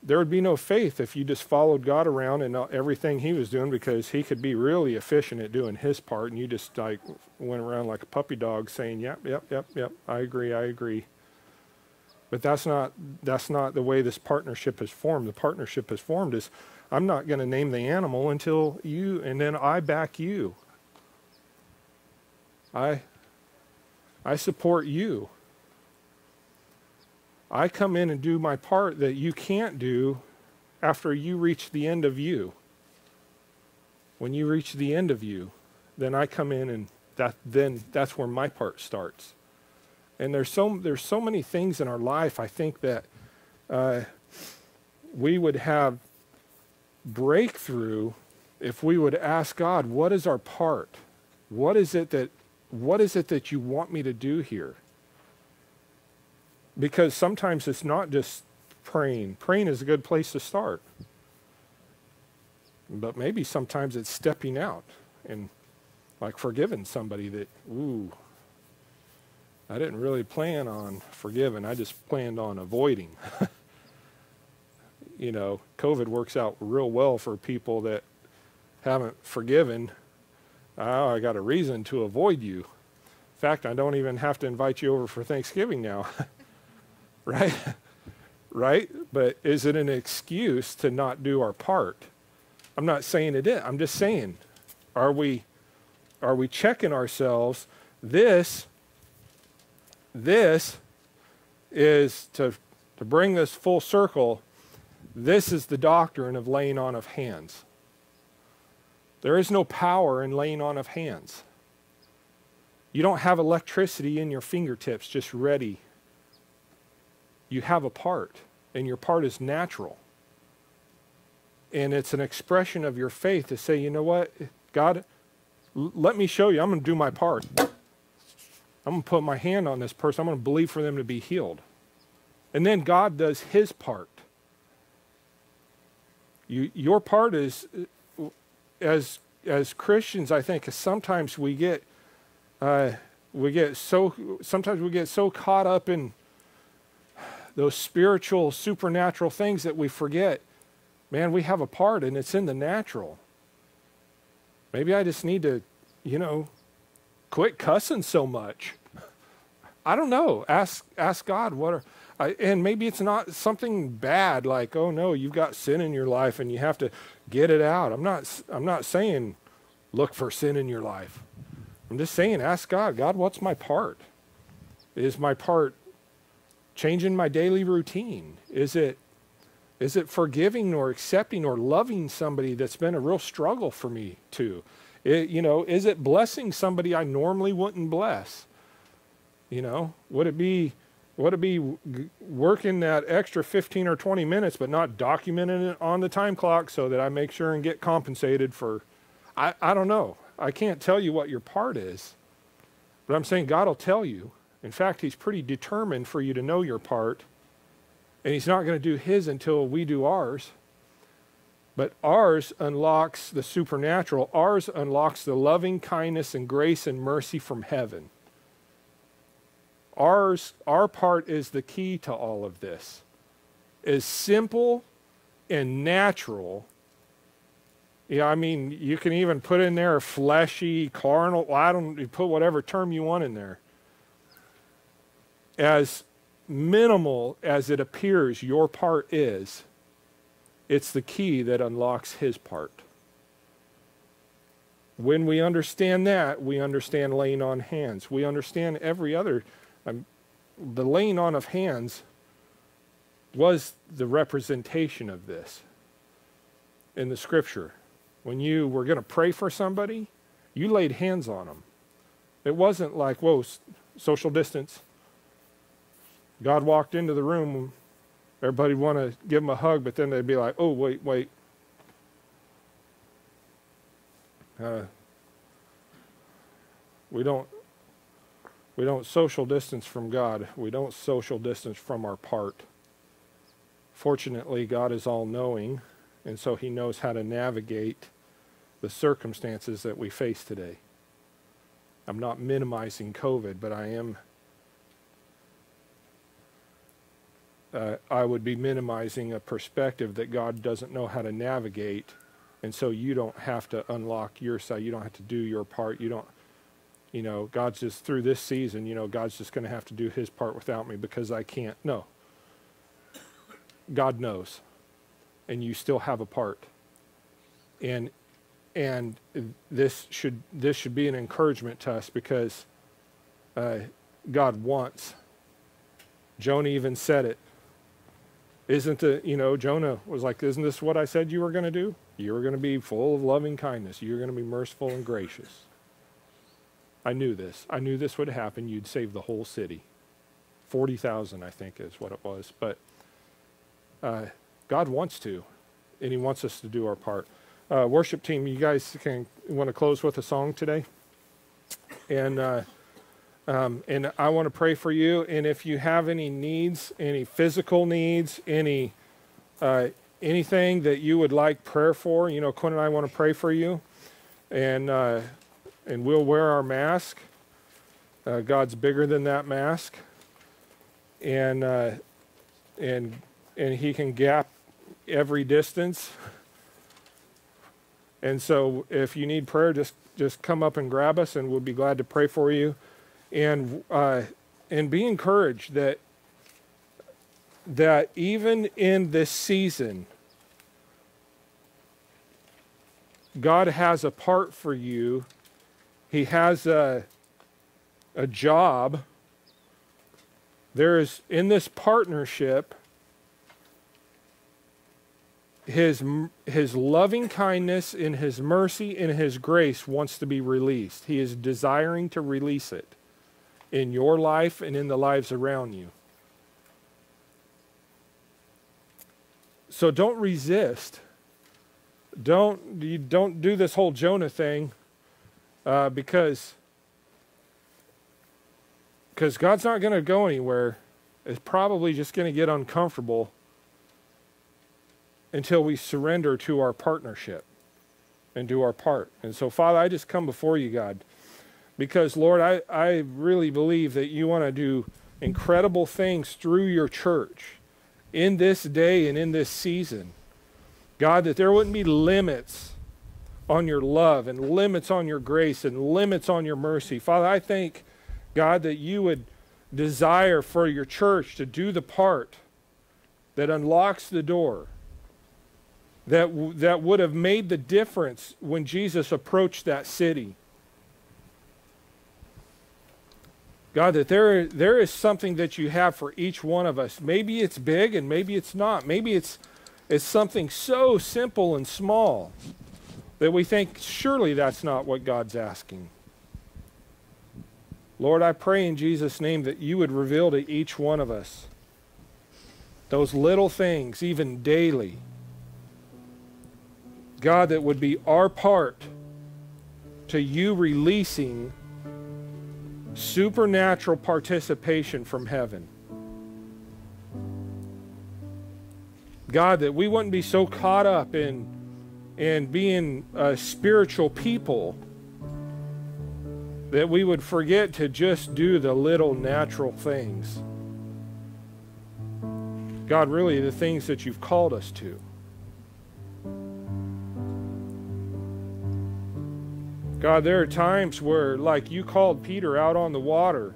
Speaker 3: There would be no faith if you just followed God around and everything he was doing because he could be really efficient at doing his part and you just like went around like a puppy dog saying, "Yep, yep, yep, yep. I agree. I agree." But that's not that's not the way this partnership is formed. The partnership is formed is I'm not going to name the animal until you, and then I back you. I, I support you. I come in and do my part that you can't do after you reach the end of you. When you reach the end of you, then I come in and that then that's where my part starts. And there's so there's so many things in our life I think that uh, we would have breakthrough if we would ask God, what is our part? What is it that what is it that you want me to do here? Because sometimes it's not just praying. Praying is a good place to start. But maybe sometimes it's stepping out and like forgiving somebody that, ooh, I didn't really plan on forgiving. I just planned on avoiding. you know, COVID works out real well for people that haven't forgiven. Oh, I got a reason to avoid you. In fact, I don't even have to invite you over for Thanksgiving now. right? right? But is it an excuse to not do our part? I'm not saying it is. I'm just saying, are we are we checking ourselves? This this is to to bring this full circle this is the doctrine of laying on of hands. There is no power in laying on of hands. You don't have electricity in your fingertips just ready. You have a part, and your part is natural. And it's an expression of your faith to say, you know what, God, let me show you. I'm going to do my part. I'm going to put my hand on this person. I'm going to believe for them to be healed. And then God does his part. You, your part is, as as Christians, I think sometimes we get uh, we get so sometimes we get so caught up in those spiritual supernatural things that we forget man we have a part and it's in the natural maybe i just need to you know quit cussing so much i don't know ask ask god what are I, and maybe it's not something bad like, oh no, you've got sin in your life and you have to get it out. I'm not, I'm not saying look for sin in your life. I'm just saying ask God, God, what's my part? Is my part changing my daily routine? Is it is it forgiving or accepting or loving somebody that's been a real struggle for me to? It, you know, is it blessing somebody I normally wouldn't bless? You know, would it be would it be working that extra 15 or 20 minutes but not documenting it on the time clock so that I make sure and get compensated for I, I don't know. I can't tell you what your part is. But I'm saying God will tell you. In fact, he's pretty determined for you to know your part. And he's not going to do his until we do ours. But ours unlocks the supernatural. Ours unlocks the loving kindness and grace and mercy from heaven. Ours, our part is the key to all of this. As simple and natural. Yeah, I mean, you can even put in there fleshy, carnal, I don't put whatever term you want in there. As minimal as it appears your part is, it's the key that unlocks his part. When we understand that, we understand laying on hands. We understand every other um, the laying on of hands was the representation of this in the scripture. When you were going to pray for somebody, you laid hands on them. It wasn't like, whoa, social distance. God walked into the room, everybody want to give him a hug, but then they'd be like, oh, wait, wait. Uh, we don't we don't social distance from God. We don't social distance from our part. Fortunately, God is all knowing, and so He knows how to navigate the circumstances that we face today. I'm not minimizing COVID, but I am. Uh, I would be minimizing a perspective that God doesn't know how to navigate, and so you don't have to unlock your side. You don't have to do your part. You don't you know, God's just through this season, you know, God's just going to have to do his part without me because I can't. No. God knows. And you still have a part. And and this should this should be an encouragement to us because uh, God wants. Jonah even said it. Isn't the you know Jonah was like, isn't this what I said you were going to do? You were going to be full of loving kindness. You're going to be merciful and gracious. I knew this. I knew this would happen. You'd save the whole city. 40,000, I think, is what it was. But uh, God wants to, and He wants us to do our part. Uh, worship team, you guys can want to close with a song today, and uh, um, and I want to pray for you. And if you have any needs, any physical needs, any uh, anything that you would like prayer for, you know, Quinn and I want to pray for you, and uh, and we'll wear our mask. Uh, God's bigger than that mask, and uh, and and He can gap every distance. And so, if you need prayer, just just come up and grab us, and we'll be glad to pray for you. And uh, and be encouraged that that even in this season, God has a part for you he has a, a job. There is, in this partnership, his, his loving kindness in his mercy in his grace wants to be released. He is desiring to release it in your life and in the lives around you. So don't resist. Don't you don't do this whole Jonah thing uh, because because God's not going to go anywhere. It's probably just going to get uncomfortable until we surrender to our partnership and do our part. And so, Father, I just come before you, God, because, Lord, I, I really believe that you want to do incredible things through your church in this day and in this season. God, that there wouldn't be limits on your love and limits on your grace and limits on your mercy. Father, I thank God that you would desire for your church to do the part that unlocks the door that, that would have made the difference when Jesus approached that city. God, that there, there is something that you have for each one of us. Maybe it's big and maybe it's not. Maybe it's, it's something so simple and small that we think, surely that's not what God's asking. Lord, I pray in Jesus' name that you would reveal to each one of us those little things, even daily. God, that would be our part to you releasing supernatural participation from heaven. God, that we wouldn't be so caught up in and being a spiritual people that we would forget to just do the little natural things. God, really, the things that you've called us to. God, there are times where, like you called Peter out on the water.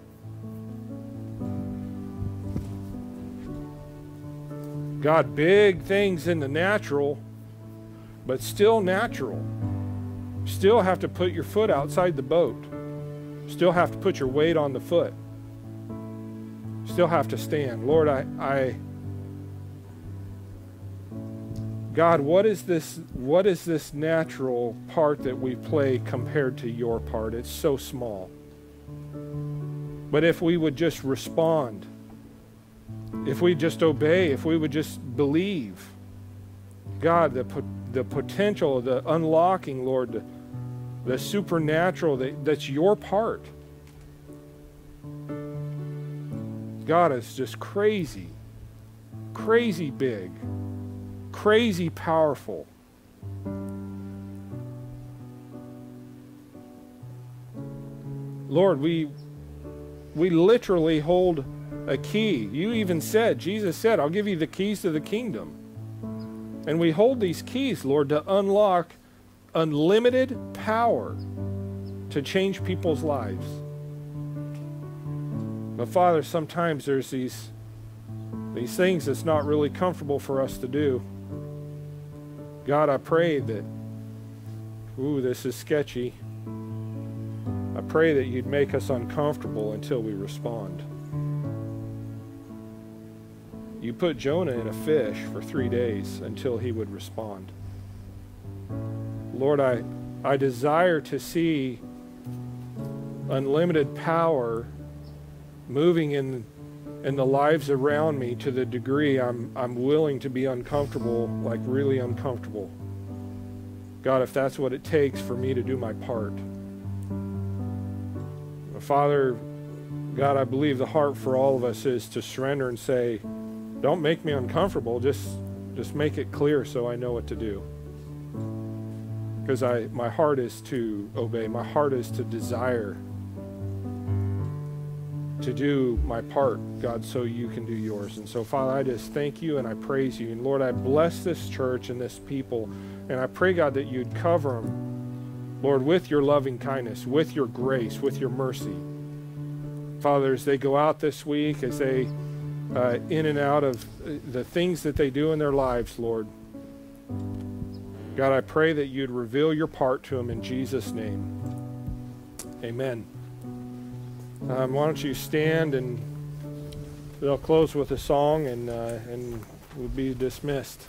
Speaker 3: God, big things in the natural but still natural. Still have to put your foot outside the boat. Still have to put your weight on the foot. still have to stand. Lord, I, I God, what is this what is this natural part that we play compared to your part? It's so small. But if we would just respond, if we just obey, if we would just believe, God, the, the potential, the unlocking, Lord, the, the supernatural, that, that's your part. God is just crazy, crazy big, crazy powerful. Lord, we we literally hold a key. You even said, Jesus said, I'll give you the keys to the kingdom. And we hold these keys, Lord, to unlock unlimited power to change people's lives. But Father, sometimes there's these these things that's not really comfortable for us to do. God, I pray that ooh, this is sketchy. I pray that you'd make us uncomfortable until we respond. You put Jonah in a fish for three days until he would respond. Lord, I, I desire to see unlimited power moving in, in the lives around me to the degree I'm, I'm willing to be uncomfortable, like really uncomfortable. God, if that's what it takes for me to do my part. Father, God, I believe the heart for all of us is to surrender and say, don't make me uncomfortable. Just, just make it clear so I know what to do. Because I, my heart is to obey. My heart is to desire to do my part, God, so you can do yours. And so, Father, I just thank you and I praise you. And Lord, I bless this church and this people. And I pray, God, that you'd cover them, Lord, with your loving kindness, with your grace, with your mercy. Father, as they go out this week, as they uh, in and out of the things that they do in their lives, Lord. God, I pray that you'd reveal your part to them in Jesus' name. Amen. Um, why don't you stand and they'll close with a song and, uh, and we'll be dismissed.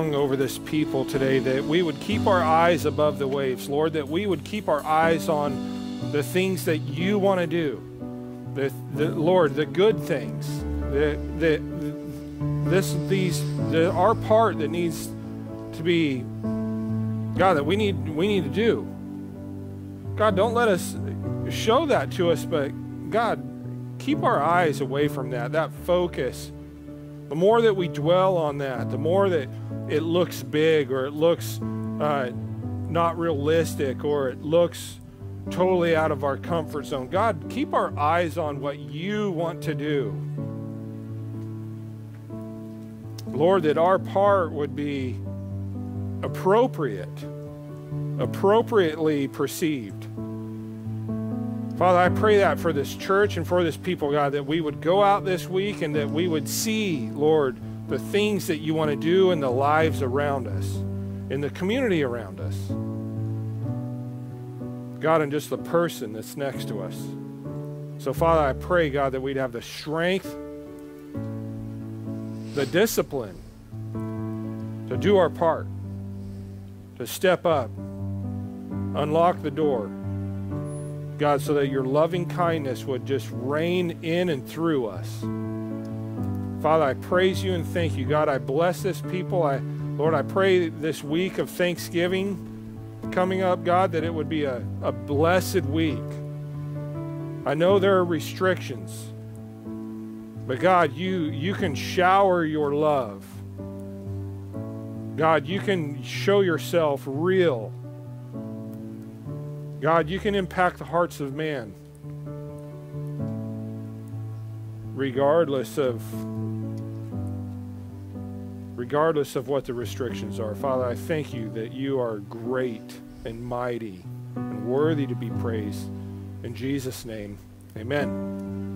Speaker 3: Song over this people today that we would keep our eyes above the waves, Lord, that we would keep our eyes on the things that you want to do. The, the Lord, the good things, the, the, this, these, the, our part that needs to be, God, that we need, we need to do. God, don't let us show that to us, but God, keep our eyes away from that, that focus. The more that we dwell on that, the more that it looks big or it looks uh, not realistic or it looks totally out of our comfort zone. God, keep our eyes on what you want to do. Lord, that our part would be appropriate, appropriately perceived. Father, I pray that for this church and for this people, God, that we would go out this week and that we would see, Lord, the things that you want to do in the lives around us, in the community around us. God, and just the person that's next to us. So, Father, I pray, God, that we'd have the strength, the discipline to do our part, to step up, unlock the door God, so that your loving kindness would just reign in and through us. Father, I praise you and thank you. God, I bless this people. I, Lord, I pray this week of Thanksgiving coming up, God, that it would be a, a blessed week. I know there are restrictions, but God, you, you can shower your love. God, you can show yourself real God, you can impact the hearts of man regardless of regardless of what the restrictions are. Father, I thank you that you are great and mighty and worthy to be praised. In Jesus' name, amen.